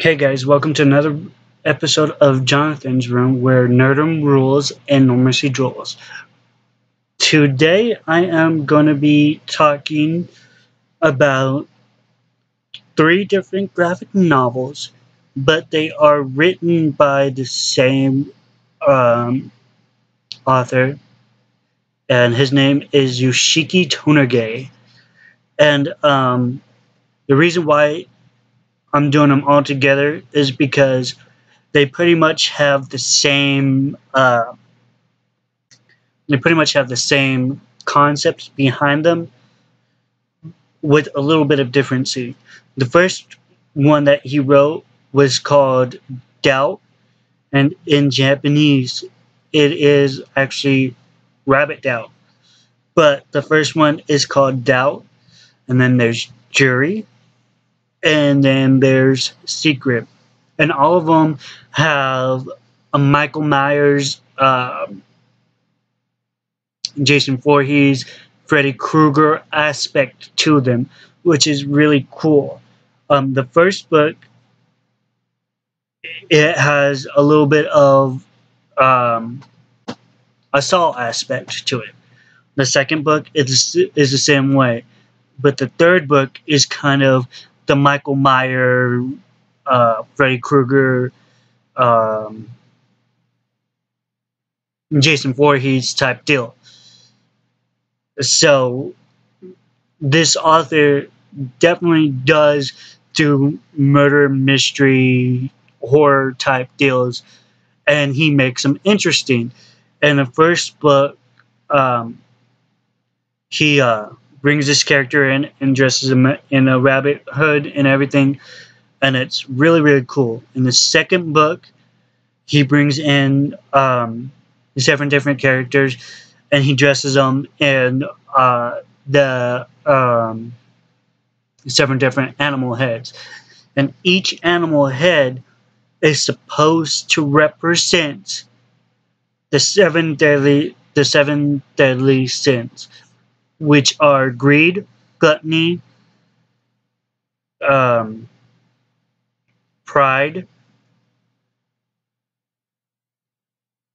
Hey guys, welcome to another episode of Jonathon's Room where Nerdum rules and Normacy drools. Today I am going to be talking about three different graphic novels, but they are written by the same um, author, and his name is Yoshiki Tonogai. And um, the reason why I'm doing them all together is because they pretty much have the same uh, they pretty much have the same concepts behind them with a little bit of difference. The first one that he wrote was called Doubt, and in Japanese it is actually Rabbit Doubt. But the first one is called Doubt, and then there's Jury, and then there's Secret, and all of them have a Michael Myers, uh, Jason Voorhees, Freddy Krueger aspect to them, which is really cool. Um, the first book it has a little bit of um, assault aspect to it. The second book is is the same way, but the third book is kind of the Michael Myers, uh, Freddy Krueger, um, Jason Voorhees type deal. So this author definitely does do murder mystery horror type deals and he makes them interesting in the first book um, he uh, brings this character in and dresses him in a rabbit hood and everything, and it's really really cool. In the second book, he brings in um, seven different characters, and he dresses them in uh, the um, seven different animal heads, and each animal head is supposed to represent the seven deadly the seven deadly sins which are greed, gluttony, um, pride.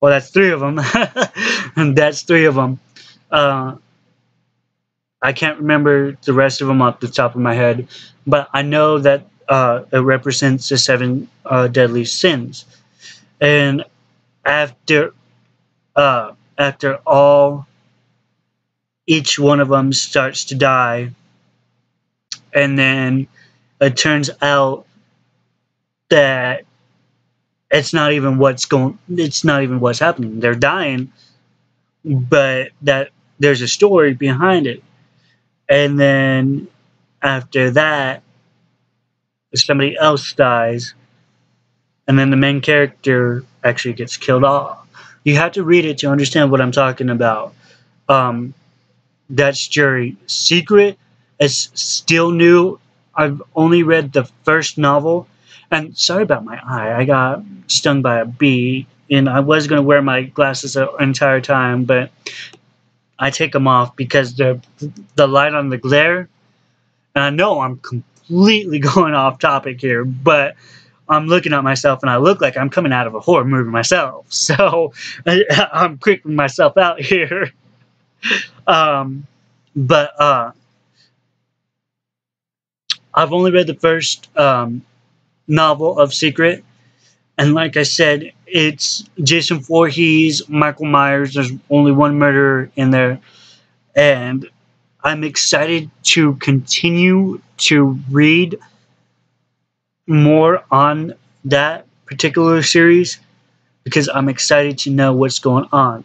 Well, that's three of them. that's three of them. Uh, I can't remember the rest of them off the top of my head, but I know that uh, it represents the seven uh, deadly sins. And after uh, after all each one of them starts to die. And then it turns out that it's not even what's going it's not even what's happening. They're dying, but that there's a story behind it. And then after that somebody else dies and then the main character actually gets killed off. You have to read it to understand what I'm talking about. Um, that's Jury. Secret is still new. I've only read the first novel. And sorry about my eye. I got stung by a bee, and I was going to wear my glasses the entire time, but I take them off because the the light on the glare. And I know I'm completely going off topic here, but I'm looking at myself and I look like I'm coming out of a horror movie myself. So I'm creeping myself out here. Um, but uh, I've only read the first um, novel of Secret, and like I said, it's Jason Voorhees, Michael Myers. There's only one murderer in there, and I'm excited to continue to read more on that particular series because I'm excited to know what's going on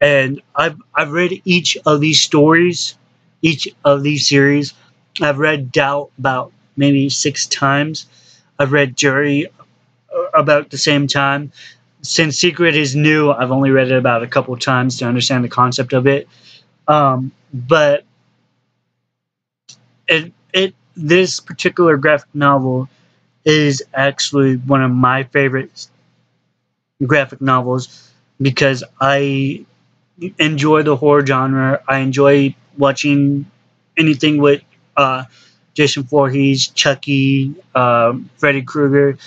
and I've I've read each of these stories, each of these series. I've read Doubt about maybe six times. I've read Jury uh, about the same time. Since Secret is new, I've only read it about a couple times to understand the concept of it. Um, but it it this particular graphic novel is actually one of my favorite graphic novels because I enjoy the horror genre. I enjoy watching anything with uh, Jason Voorhees, Chucky, um, Freddy Krueger,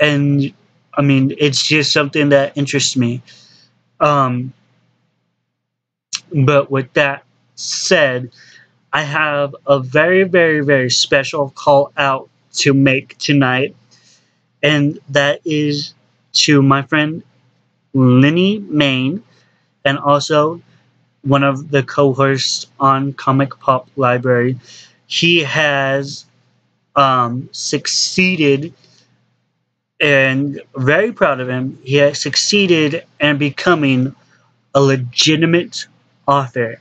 and I mean it's just something that interests me. Um, but with that said, I have a very, very, very special call out to make tonight, and that is to my friend Lenny Main, and also one of the co-hosts on Comic Pop Library. He has um, succeeded, and very proud of him. He has succeeded in becoming a legitimate author.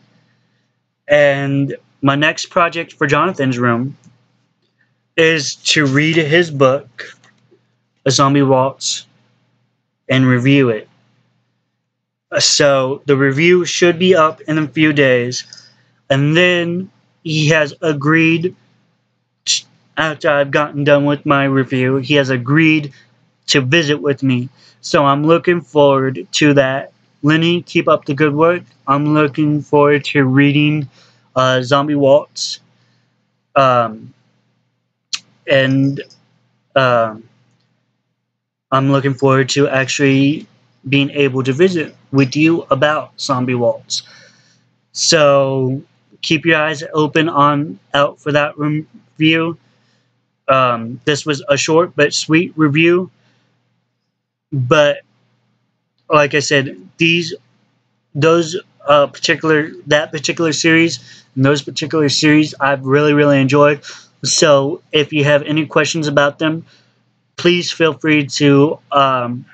And my next project for Jonathon's room is to read his book, A Zombie Waltz, and review it. So the review should be up in a few days. And then he has agreed, after I've gotten done with my review, he has agreed to visit with me. So I'm looking forward to that. Lenny, keep up the good work. I'm looking forward to reading uh, Zombie Waltz. Um, and um, I'm looking forward to actually being able to visit with you about Zombie Waltz. So keep your eyes open on out for that review. Um, this was a short but sweet review. But like I said, these those uh, particular that particular series and those particular series I've really really enjoyed. So if you have any questions about them, please feel free to um,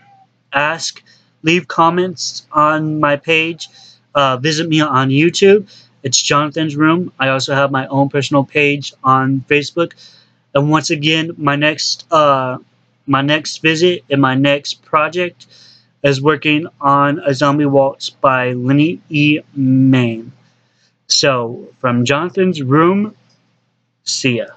ask, leave comments on my page, uh, visit me on YouTube. It's Jonathon's Room. I also have my own personal page on Facebook. And once again, my next uh, my next visit and my next project is working on a zombie waltz by Lenny E. Main. So, from Jonathon's room, see ya.